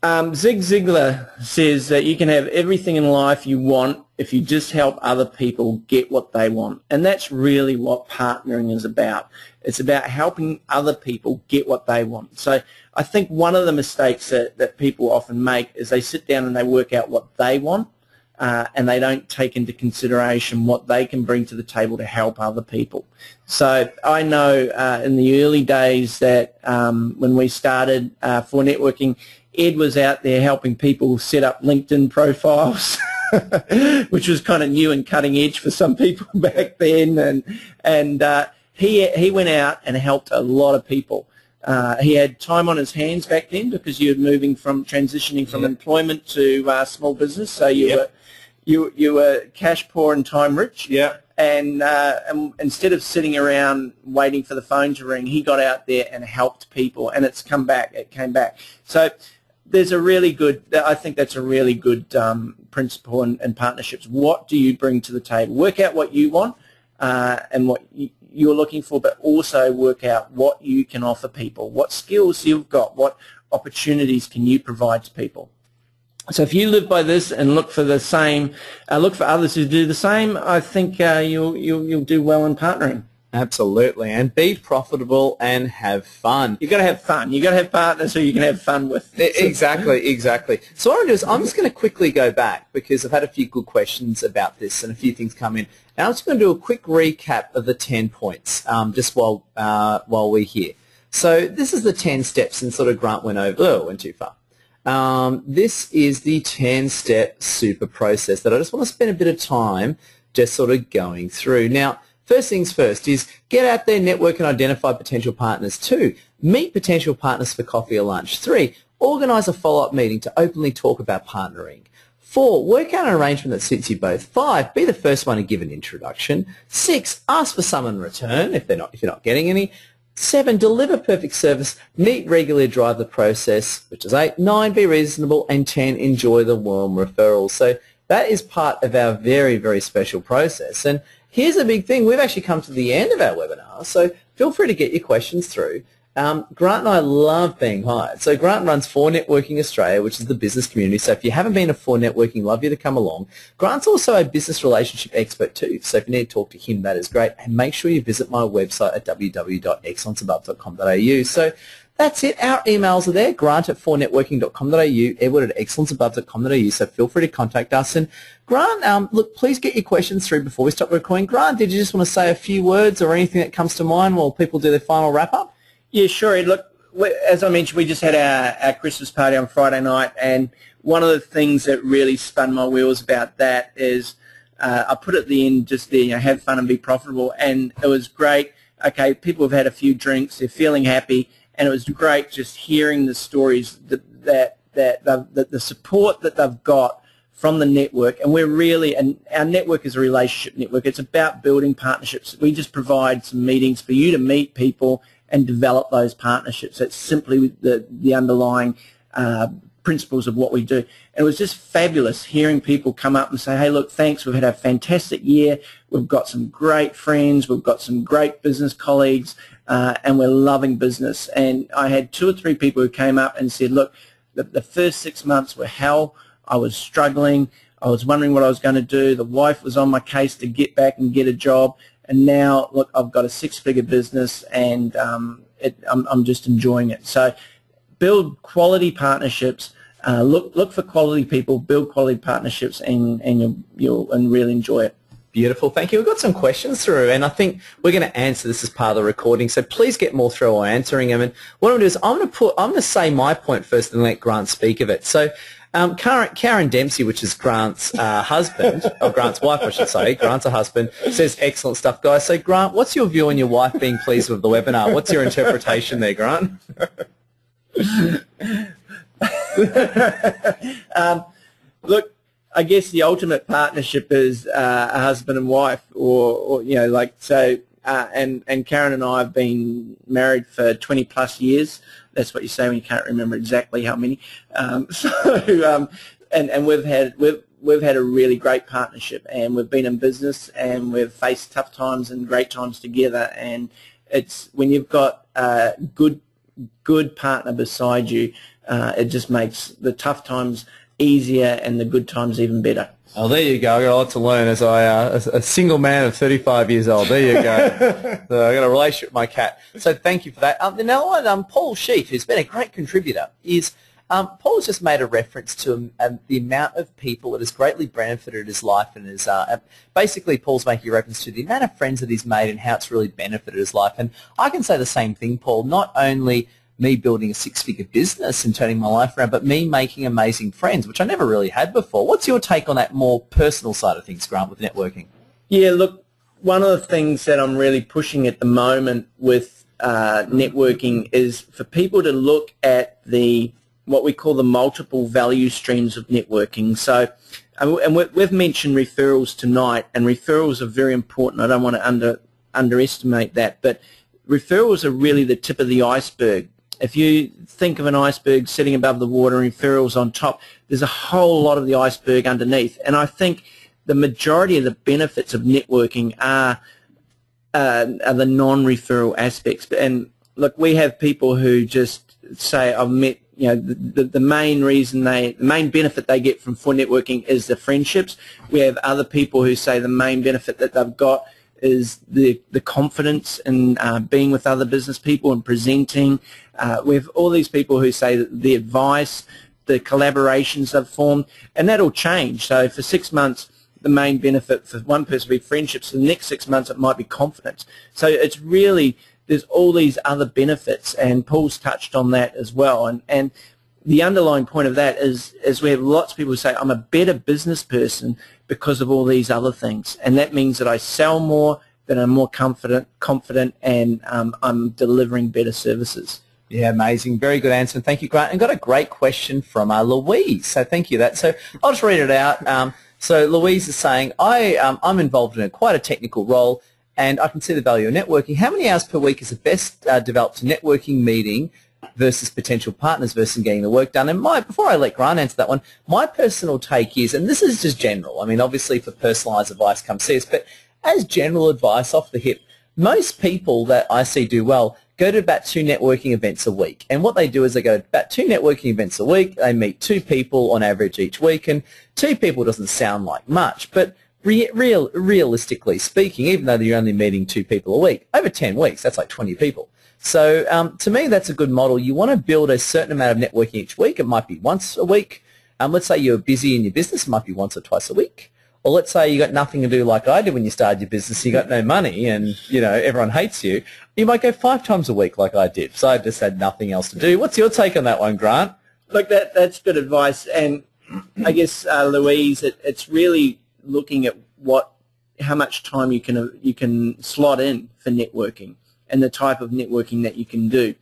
Um, Zig Ziglar says that you can have everything in life you want if you just help other people get what they want. And that's really what partnering is about. It's about helping other people get what they want. So I think one of the mistakes that, that people often make is they sit down and they work out what they want uh, and they don't take into consideration what they can bring to the table to help other people. So I know uh, in the early days that um, when we started uh, 4Networking, Ed was out there helping people set up LinkedIn profiles, <laughs> which was kind of new and cutting edge for some people <laughs> back then, and and uh, he he went out and helped a lot of people. Uh, he had time on his hands back then because you were moving from transitioning from yep. employment to uh, small business, so you yep. were you you were cash poor and time rich. Yeah. And, uh, and instead of sitting around waiting for the phone to ring, he got out there and helped people, and it's come back. It came back. So there's a really good. I think that's a really good um, principle in, in, partnerships. What do you bring to the table? Work out what you want uh, and what you, you're looking for, but also work out what you can offer people. What skills you've got. What opportunities can you provide to people? So if you live by this and look for the same, uh, look for others who do the same, I think uh, you'll, you'll, you'll do well in partnering. Absolutely, and be profitable and have fun. You've got to have fun. You've got to have partners who you can have fun with. exactly, exactly. So what I'm going to do is I'm just going to quickly go back because I've had a few good questions about this and a few things come in. And I'm just going to do a quick recap of the 10 points um, just while, uh, while we're here. So this is the 10 steps and sort of Grant went over, oh, went too far. Um, this is the 10-step super process that I just want to spend a bit of time just sort of going through. Now, first things first is get out there, network and identify potential partners. Two, meet potential partners for coffee or lunch. Three, organise a follow-up meeting to openly talk about partnering. Four, work out an arrangement that suits you both. Five, be the first one to give an introduction. Six, ask for some in return if they're not if you're not getting any. Seven, deliver perfect service. Meet regularly, drive the process, which is eight. Nine, be reasonable. And ten, enjoy the warm referrals. So that is part of our very, very special process. And here's the big thing. We've actually come to the end of our webinar. So feel free to get your questions through. Um, Grant and I love being hired. So Grant runs 4Networking Australia, which is the business community. So if you haven't been to 4Networking, love you to come along. Grant's also a business relationship expert too. So if you need to talk to him, that is great. And make sure you visit my website at www.excellenceabove.com.au. So that's it. Our emails are there, grant at 4networking.com.au, edward at excellenceabove.com.au, so feel free to contact us. And Grant, um, look, please get your questions through before we stop recording. Grant, did you just want to say a few words or anything that comes to mind while people do their final wrap-up? Yeah, sure. Look, as I mentioned, we just had our, our Christmas party on Friday night, and one of the things that really spun my wheels about that is uh, I put at the end just there, you know, have fun and be profitable, and it was great. Okay, people have had a few drinks, they're feeling happy, and it was great just hearing the stories that that that the, the support that they've got from the network, and we're really, and our network is a relationship network. It's about building partnerships. We just provide some meetings for you to meet people and develop those partnerships. That's simply the, the underlying uh, principles of what we do. And it was just fabulous hearing people come up and say, hey, look, thanks. We've had a fantastic year. We've got some great friends. We've got some great business colleagues, uh, and we're loving business. And I had two or three people who came up and said, look, the, the first six months were hell. I was struggling. I was wondering what I was going to do. The wife was on my case to get back and get a job and now look, I've got a six-figure business, and um, it, I'm, I'm just enjoying it. So, build quality partnerships. Uh, look look for quality people, build quality partnerships, and and you'll you'll and really enjoy it. Beautiful, thank you. We've got some questions through, and I think we're going to answer this as part of the recording. So please get more through or answering them. And what I'm going to do is I'm going to put I'm going to say my point first, and let Grant speak of it. So um, Karen, Karen, Dempsey, which is Grant's uh, husband, or Grant's wife, I should say, Grant's a husband, says excellent stuff, guys. So, Grant, what's your view on your wife being pleased with the webinar? What's your interpretation there, Grant? <laughs> um, look, I guess the ultimate partnership is uh, a husband and wife, or, or you know, like so. Uh, and and Karen and I have been married for 20 plus years. That's what you say when you can't remember exactly how many. Um, <laughs> so, um, and, and we've had we've we've had a really great partnership, and we've been in business, and we've faced tough times and great times together. And it's when you've got a good good partner beside you, uh, it just makes the tough times easier and the good times even better. Oh, there you go. I got a lot to learn as I, uh, a single man of 35 years old. There you go. <laughs> so I got a relationship with my cat. So thank you for that. Um, now, one, um, Paul Sheaf, who's been a great contributor, is um, Paul's just made a reference to um, um, the amount of people that has greatly benefited his life and is uh, basically Paul's making a reference to the amount of friends that he's made and how it's really benefited his life. And I can say the same thing, Paul. Not only me building a six-figure business and turning my life around, but me making amazing friends, which I never really had before. What's your take on that more personal side of things, Grant, with networking? Yeah, look, one of the things that I'm really pushing at the moment with uh, networking is for people to look at the what we call the multiple value streams of networking. So, and we've mentioned referrals tonight, and referrals are very important. I don't want to under underestimate that, but referrals are really the tip of the iceberg if you think of an iceberg sitting above the water and referrals on top, there's a whole lot of the iceberg underneath. And I think the majority of the benefits of networking are, uh, are the non-referral aspects. And look, we have people who just say, I've met, you know, the, the, the main reason they, the main benefit they get from 4Networking is the friendships. We have other people who say the main benefit that they've got is the, the confidence in uh, being with other business people and presenting. Uh, we have all these people who say that the advice, the collaborations they've formed, and that'll change. So for six months, the main benefit for one person will be friendships. For the next six months, it might be confidence. So it's really, there's all these other benefits, and Paul's touched on that as well. And, and the underlying point of that is, is we have lots of people who say, I'm a better business person because of all these other things. And that means that I sell more, that I'm more confident, confident and um, I'm delivering better services. Yeah, amazing. Very good answer. Thank you, Grant. And got a great question from uh, Louise. So thank you that. So I'll just read it out. Um, so Louise is saying, I, um, I'm involved in a, quite a technical role and I can see the value of networking. How many hours per week is the best uh, developed networking meeting versus potential partners versus getting the work done. And my before I let Grant answer that one, my personal take is, and this is just general. I mean, obviously for personalised advice, come see us. But as general advice off the hip, most people that I see do well go to about two networking events a week. And what they do is they go to about two networking events a week. They meet two people on average each week. And two people doesn't sound like much, but real, realistically speaking, even though you're only meeting two people a week, over 10 weeks, that's like 20 people. So um, to me, that's a good model. You want to build a certain amount of networking each week. It might be once a week. Um, let's say you're busy in your business. It might be once or twice a week. Or let's say you got nothing to do like I did when you started your business. You got no money and, you know, everyone hates you. You might go five times a week like I did. So I just had nothing else to do. What's your take on that one, Grant? Look, that, that's good advice. And I guess, uh, Louise, it, it's really looking at what, how much time you can, you can slot in for networking and the type of networking that you can do.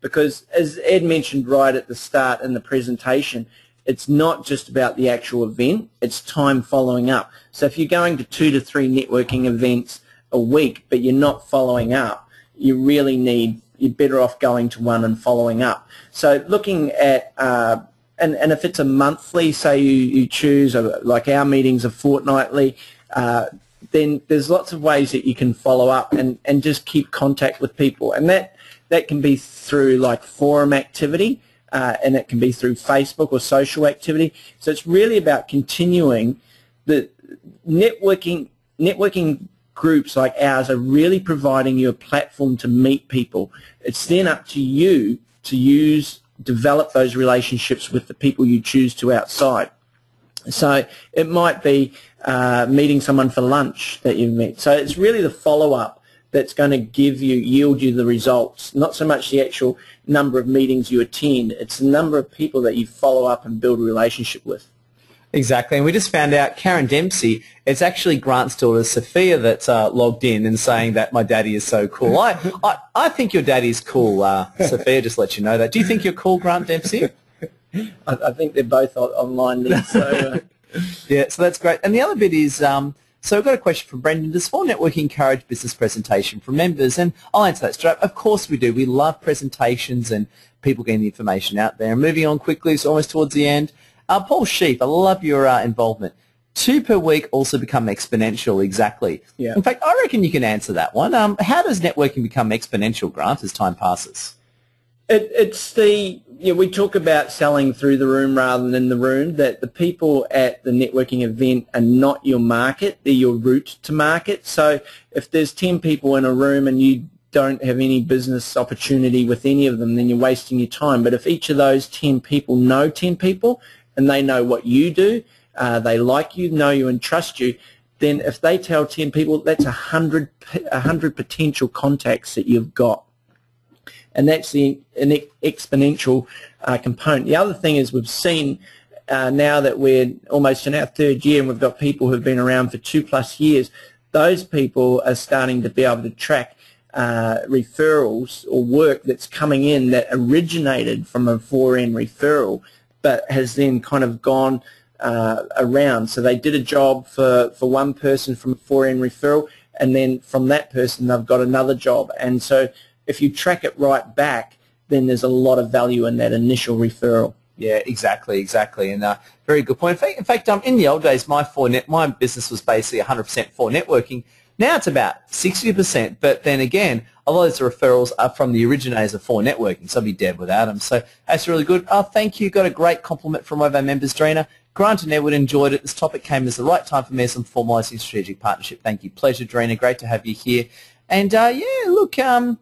Because as Ed mentioned right at the start in the presentation, it's not just about the actual event, it's time following up. So if you're going to two to three networking events a week, but you're not following up, you really need, you're better off going to one and following up. So looking at, uh, and, and if it's a monthly, say you, you choose, a, like our meetings are fortnightly, uh, then there's lots of ways that you can follow up and, and just keep contact with people. And that, that can be through like forum activity uh, and it can be through Facebook or social activity. So it's really about continuing the networking, networking groups like ours are really providing you a platform to meet people. It's then up to you to use, develop those relationships with the people you choose to outside. So it might be uh, meeting someone for lunch that you meet. So it's really the follow-up that's going to give you, yield you the results, not so much the actual number of meetings you attend, it's the number of people that you follow up and build a relationship with. Exactly, and we just found out Karen Dempsey, it's actually Grant's daughter Sophia that's uh, logged in and saying that my daddy is so cool. I, I, I think your daddy's cool, uh, Sophia, just let you know that. Do you think you're cool, Grant Dempsey? I, I, think they're both online there. So, uh... <laughs> yeah, so that's great. And the other bit is, um, so I've got a question from Brendan. Does 4Networking encourage business presentation from members? And I'll answer that straight. Of course we do. We love presentations and people getting the information out there. And moving on quickly, it's almost towards the end. Uh, Paul Sheep, I love your uh, involvement. Two per week also become exponential, exactly. Yeah. In fact, I reckon you can answer that one. Um, how does networking become exponential, Grant, as time passes? It, it's the yeah, we talk about selling through the room rather than in the room. That the people at the networking event are not your market; they're your route to market. So if there's ten people in a room and you don't have any business opportunity with any of them, then you're wasting your time. But if each of those ten people know ten people and they know what you do, uh, they like you, know you, and trust you, then if they tell ten people, that's a hundred a hundred potential contacts that you've got and that's the an exponential uh, component. The other thing is we've seen uh, now that we're almost in our third year and we've got people who've been around for two plus years, those people are starting to be able to track uh, referrals or work that's coming in that originated from a 4N referral but has then kind of gone uh, around. So they did a job for, for one person from a 4N referral and then from that person they've got another job. And so if you track it right back, then there's a lot of value in that initial referral. Yeah, exactly, exactly, and uh, very good point. In fact, in fact um, in the old days, my four net, my business was basically 100% 4Networking. Now it's about 60%, but then again, a lot of those referrals are from the originators of 4Networking, so I'd be dead without them. So that's really good. Oh, thank you. Got a great compliment from one of our members, Drina. Grant and Edward enjoyed it. This topic came as the right time for me some formalising strategic partnership. Thank you. Pleasure, Drina. Great to have you here. And uh, yeah, look, um,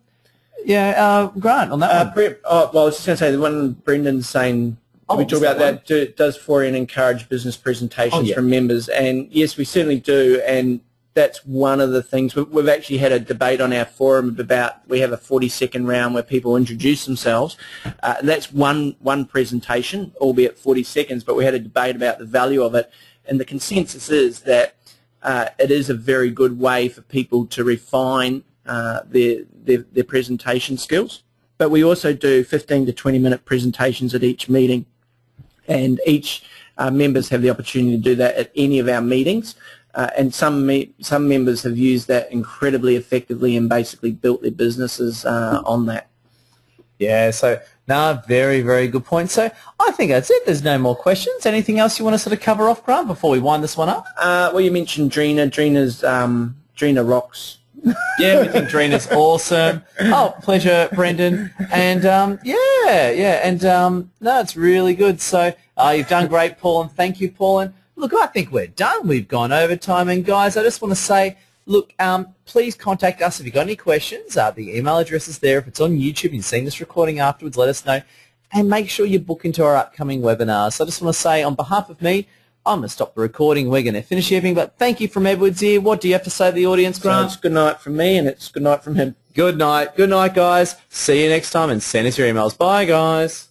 yeah, uh, Grant, on that uh, one. oh, well, I was just going to say, the one Brendan's saying, oh, we talk about that, do, does 4N encourage business presentations oh, yeah. from members? And yes, we certainly do, and that's one of the things. We've actually had a debate on our forum about, we have a 40-second round where people introduce themselves. Uh, that's one, one presentation, albeit 40 seconds, but we had a debate about the value of it, and the consensus is that uh, it is a very good way for people to refine uh, their, their, their presentation skills. But we also do 15 to 20 minute presentations at each meeting and each uh, members have the opportunity to do that at any of our meetings. Uh, and some me some members have used that incredibly effectively and basically built their businesses uh, on that. Yeah, so no, very, very good point. So I think that's it. There's no more questions. Anything else you want to sort of cover off, Grant, before we wind this one up? Uh, well, you mentioned Drina. Drina's um, Drina rocks yeah, we think Drina's awesome. Oh, pleasure, Brendan. And um, yeah, yeah, and um, no, it's really good. So uh, you've done great, Paul, and thank you, Paul. And look, I think we're done. We've gone over time, and guys, I just want to say, look, um, please contact us if you've got any questions. Uh, the email address is there. If it's on YouTube and you've seen this recording afterwards, let us know. And make sure you book into our upcoming webinars. So I just want to say, on behalf of me, I'm going to stop the recording. We're going to finish everything. But thank you from Edwards here. What do you have to say to the audience, Grant? So it's good night from me and it's good night from him. Good night. Good night, guys. See you next time and send us your emails. Bye, guys.